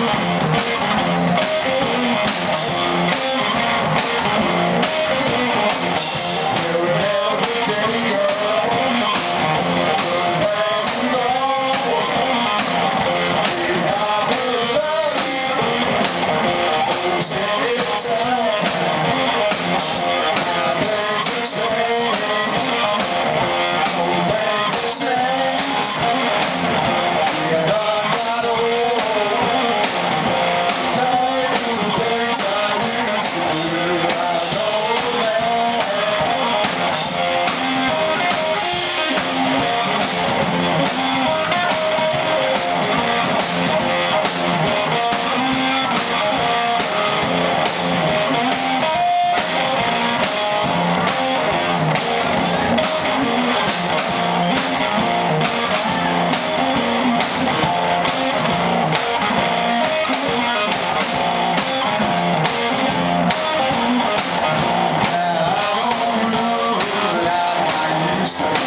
Yeah. Christ.